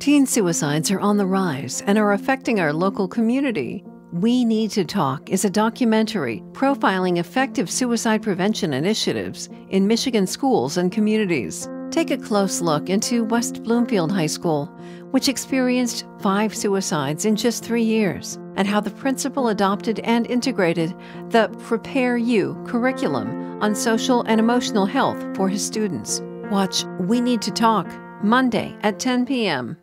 Teen suicides are on the rise and are affecting our local community. We Need to Talk is a documentary profiling effective suicide prevention initiatives in Michigan schools and communities. Take a close look into West Bloomfield High School, which experienced five suicides in just three years, and how the principal adopted and integrated the Prepare You curriculum on social and emotional health for his students. Watch We Need to Talk Monday at 10 p.m.